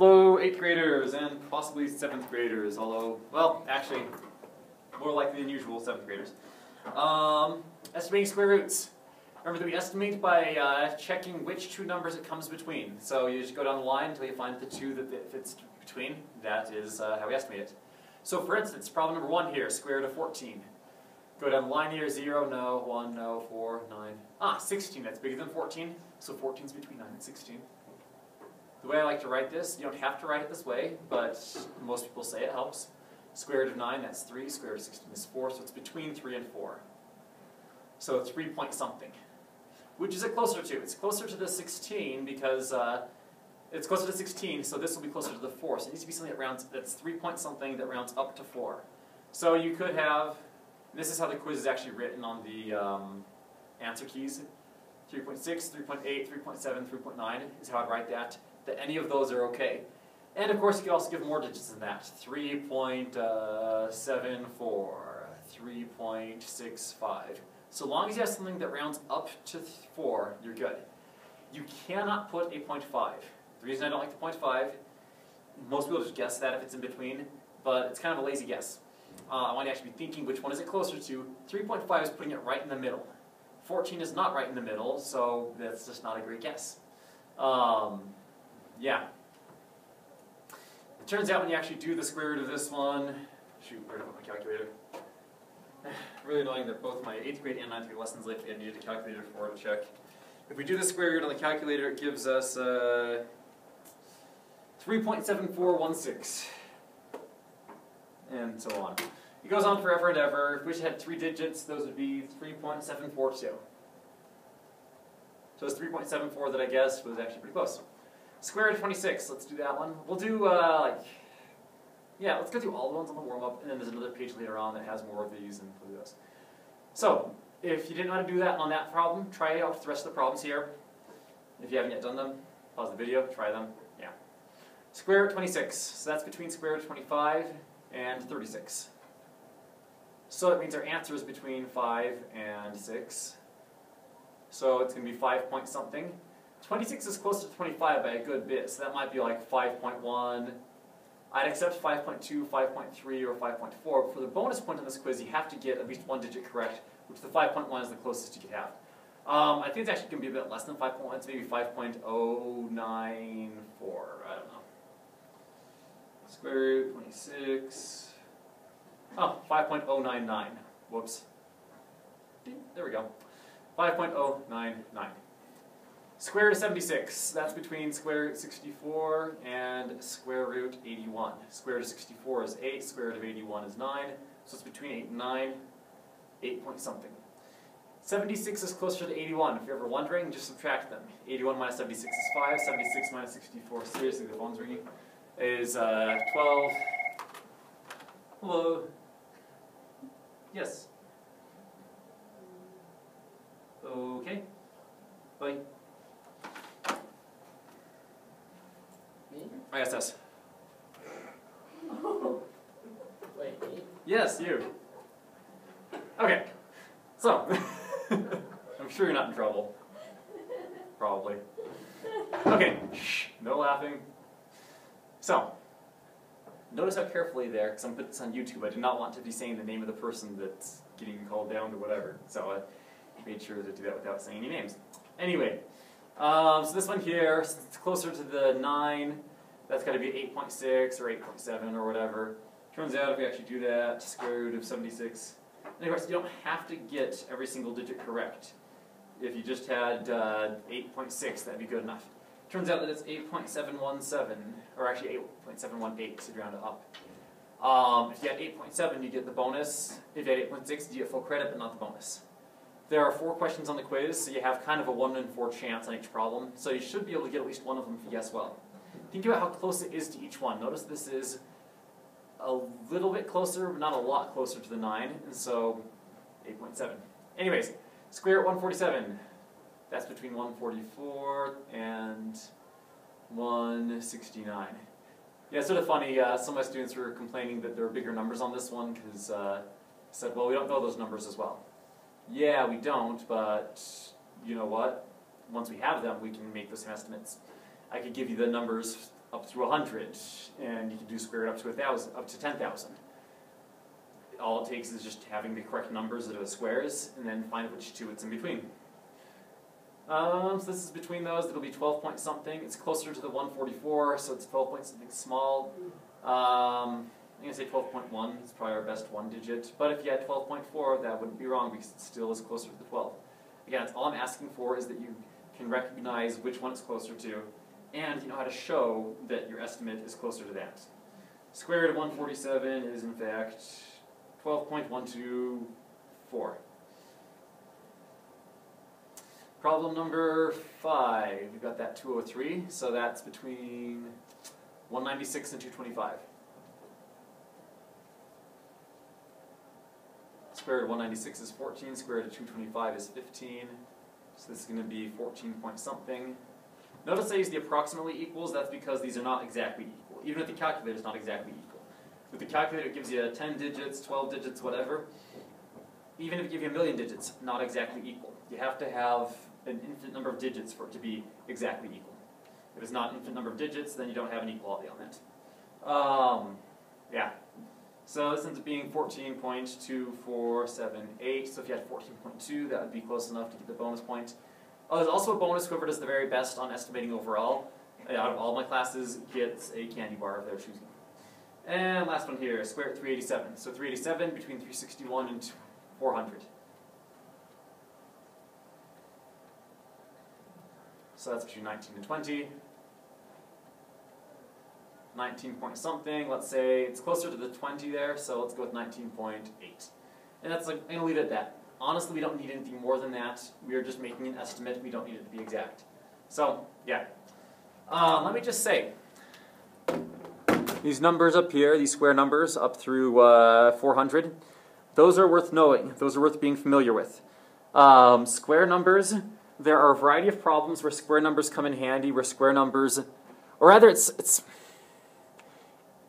Hello, 8th graders and possibly 7th graders, although, well, actually, more likely than usual, 7th graders. Um, estimating square roots. Remember that we estimate by uh, checking which two numbers it comes between. So you just go down the line until you find the two that it fits between. That is uh, how we estimate it. So for instance, problem number one here, square root of 14. Go down the line here, 0, no, 1, no, 4, 9. Ah, 16, that's bigger than 14. So 14 is between 9 and 16. The way I like to write this, you don't have to write it this way, but most people say it helps. Square root of 9, that's 3. Square root of 16 is 4, so it's between 3 and 4. So 3 point something. Which is it closer to? It's closer to the 16 because uh, it's closer to 16, so this will be closer to the 4. So it needs to be something that rounds, that's 3 point something that rounds up to 4. So you could have, this is how the quiz is actually written on the um, answer keys. 3.6, 3.8, 3.7, 3.9 is how I'd write that that any of those are okay. And of course, you can also give more digits than that. 3.74, 3.65. So long as you have something that rounds up to 4, you're good. You cannot put a 0.5. The reason I don't like the 0.5, most people just guess that if it's in between, but it's kind of a lazy guess. Uh, I want you to actually be thinking which one is it closer to. 3.5 is putting it right in the middle. 14 is not right in the middle, so that's just not a great guess. Um, yeah. It turns out when you actually do the square root of this one, shoot, where did I put my calculator? really annoying that both my 8th grade and 9th grade lessons lately I needed a calculator for to check. If we do the square root on the calculator, it gives us uh, 3.7416. And so on. It goes on forever and ever. If we had three digits, those would be 3.742. So it's 3.74 that I guessed was actually pretty close. Square root of 26, let's do that one. We'll do, uh, like, yeah, let's go through all the ones on the warm-up, and then there's another page later on that has more of these, and we'll do those. So, if you didn't know how to do that on that problem, try out the rest of the problems here. If you haven't yet done them, pause the video, try them, yeah. Square root of 26, so that's between square root of 25 and 36. So that means our answer is between 5 and 6. So it's going to be 5 point something. 26 is close to 25 by a good bit, so that might be like 5.1. I'd accept 5.2, 5.3, or 5.4, but for the bonus point on this quiz, you have to get at least one digit correct, which the 5.1 is the closest you could have. Um, I think it's actually going to be a bit less than 5.1, it's maybe 5.094, I don't know. Square root, 26, oh, 5.099, whoops. There we go, 5.099. Square root of 76, that's between square root 64 and square root 81. Square root of 64 is 8, square root of 81 is 9, so it's between 8 and 9, 8 point something. 76 is closer to 81. If you're ever wondering, just subtract them. 81 minus 76 is 5, 76 minus 64, seriously, the phone's ringing, is uh, 12. Hello. Yes. Okay. Bye. ISS. Wait, me? Yes, you. Okay, so, I'm sure you're not in trouble. Probably. Okay, shh, no laughing. So, notice how carefully there, because I'm putting this on YouTube, I did not want to be saying the name of the person that's getting called down to whatever. So I made sure to do that without saying any names. Anyway, um, so this one here, it's closer to the 9, that's got to be 8.6 or 8.7 or whatever. Turns out if we actually do that, square root of 76, and of course you don't have to get every single digit correct. If you just had uh, 8.6, that'd be good enough. Turns out that it's 8.717, or actually 8.718, so you round it up. Um, if you had 8.7, you get the bonus. If you had 8.6, you get full credit, but not the bonus. There are four questions on the quiz, so you have kind of a 1 in 4 chance on each problem, so you should be able to get at least one of them if you guess well. Think about how close it is to each one. Notice this is a little bit closer, but not a lot closer to the 9, and so 8.7. Anyways, square root 147. That's between 144 and 169. Yeah, it's sort of funny. Uh, some of my students were complaining that there are bigger numbers on this one because uh, said, well, we don't know those numbers as well. Yeah, we don't, but you know what? Once we have them, we can make those estimates. I could give you the numbers up through 100, and you can do square root up to 1,000, up to 10,000. All it takes is just having the correct numbers that are the squares, and then find which two it's in between. Um, so this is between those, it'll be 12 point something. It's closer to the 144, so it's 12 point something small. Um, I'm going to say 12.1 is probably our best one digit, but if you had 12.4, that wouldn't be wrong because it still is closer to the 12. Again, all I'm asking for is that you can recognize which one it's closer to, and you know how to show that your estimate is closer to that. Square root of 147 is in fact 12.124. Problem number five, we've got that 203, so that's between 196 and 225. Square root of 196 is 14, square root of 225 is 15, so this is going to be 14 point something. Notice I use the approximately equals, that's because these are not exactly equal. Even with the calculator, it's not exactly equal. With the calculator, it gives you 10 digits, 12 digits, whatever. Even if it gives you a million digits, not exactly equal. You have to have an infinite number of digits for it to be exactly equal. If it's not an infinite number of digits, then you don't have an equality on. Um, yeah. So this ends up being 14.2478. So if you had 14.2, that would be close enough to get the bonus point. Oh, there's also a bonus whoever does the very best on estimating overall. Uh, out of all my classes, gets a candy bar of their choosing. And last one here, square root 387. So 387 between 361 and 400. So that's between 19 and 20. 19 point something, let's say it's closer to the 20 there, so let's go with 19.8. And that's like, I'm going to leave it at that. Honestly, we don't need anything more than that. We are just making an estimate. We don't need it to be exact. So, yeah. Um, let me just say, these numbers up here, these square numbers up through uh, 400, those are worth knowing. Those are worth being familiar with. Um, square numbers, there are a variety of problems where square numbers come in handy, where square numbers, or rather it's, it's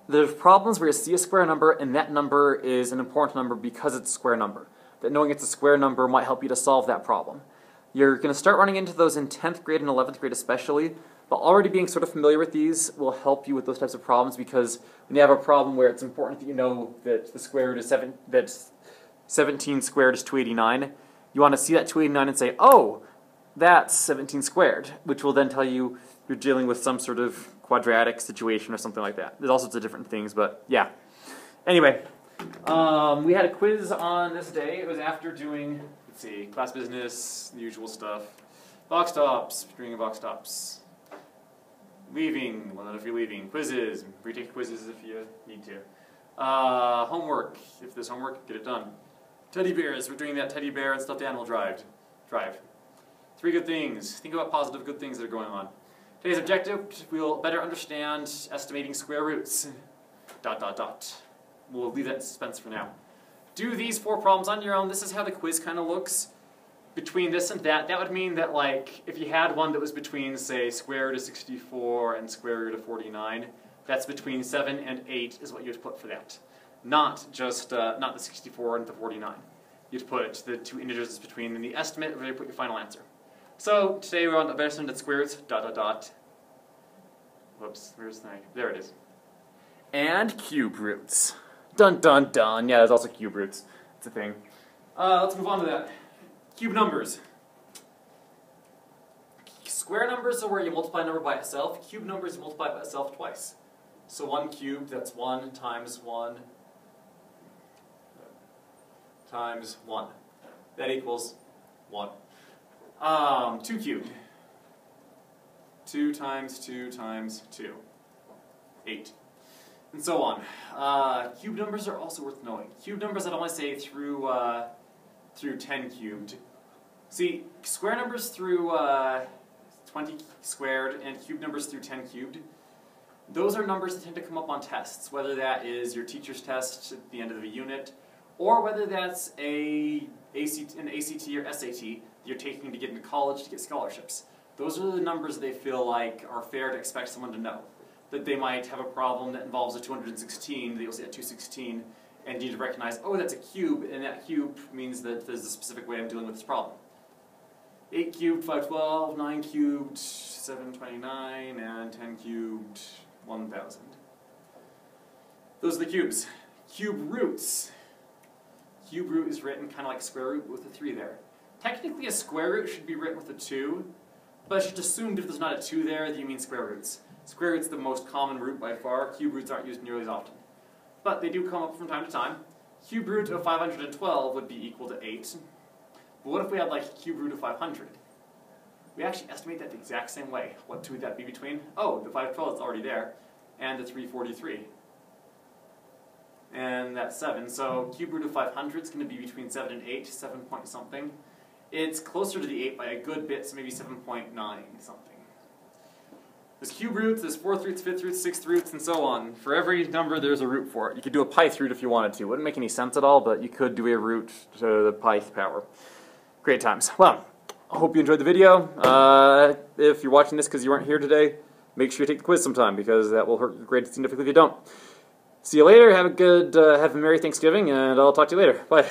there's problems where you see a square number and that number is an important number because it's a square number. That knowing it's a square number might help you to solve that problem. You're going to start running into those in 10th grade and 11th grade especially, but already being sort of familiar with these will help you with those types of problems because when you have a problem where it's important that you know that the square root is seven, that 17 squared is 289, you want to see that 289 and say, oh, that's 17 squared, which will then tell you you're dealing with some sort of quadratic situation or something like that. There's all sorts of different things, but yeah. Anyway, um, we had a quiz on this day. It was after doing, let's see, class business, the usual stuff. Box tops, doing box tops. Leaving, well, not if you're leaving. Quizzes, retake quizzes if you need to. Uh, homework, if there's homework, get it done. Teddy bears, we're doing that teddy bear and stuffed animal drive. Drive. Three good things. Think about positive good things that are going on. Today's objective, we'll better understand estimating square roots. Dot, dot, dot. We'll leave that in suspense for now. Do these four problems on your own. This is how the quiz kind of looks. Between this and that, that would mean that like, if you had one that was between, say, square root of 64 and square root of 49, that's between 7 and 8 is what you'd put for that. Not just, uh, not the 64 and the 49. You'd put the two integers between and the estimate where you put your final answer. So today we're on the version that squares dot dot dot. Whoops, where's the there it is. And cube roots. Dun dun dun. Yeah, there's also cube roots. It's a thing. Uh, let's move on to that. Cube numbers. Square numbers are where you multiply a number by itself. Cube numbers multiply by itself twice. So one cubed, that's one times one times one. That equals one. Um, 2 cubed. 2 times 2 times 2. 8. And so on. Uh, cube numbers are also worth knowing. Cube numbers I'd only say through, uh, through 10 cubed. See, square numbers through uh, 20 squared and cube numbers through 10 cubed, those are numbers that tend to come up on tests, whether that is your teacher's test at the end of the unit, or whether that's a ACT, an ACT or SAT that you're taking to get into college to get scholarships. Those are the numbers they feel like are fair to expect someone to know. That they might have a problem that involves a 216, that you'll see a 216, and you need to recognize, oh, that's a cube, and that cube means that there's a specific way I'm dealing with this problem. 8 cubed, 512, 9 cubed, 729, and 10 cubed, 1000. Those are the cubes. Cube roots. Cube root is written kind of like square root with a 3 there. Technically, a square root should be written with a 2, but it's just assumed if there's not a 2 there, that you mean square roots. Square root's the most common root by far. Cube roots aren't used nearly as often. But they do come up from time to time. Cube root of 512 would be equal to 8. But what if we had like cube root of 500? We actually estimate that the exact same way. What two would that be between? Oh, the 512 is already there, and the 343. And that's 7. So cube root of 500 is going to be between 7 and 8, 7 point something. It's closer to the 8 by a good bit, so maybe 7.9 something. There's cube roots, there's fourth roots, fifth roots, sixth roots, and so on. For every number, there's a root for it. You could do a pith root if you wanted to. Wouldn't make any sense at all, but you could do a root to the pith power. Great times. Well, I hope you enjoyed the video. Uh, if you're watching this because you weren't here today, make sure you take the quiz sometime because that will hurt your grades significantly if you don't. See you later. Have a good, uh, have a Merry Thanksgiving, and I'll talk to you later. Bye.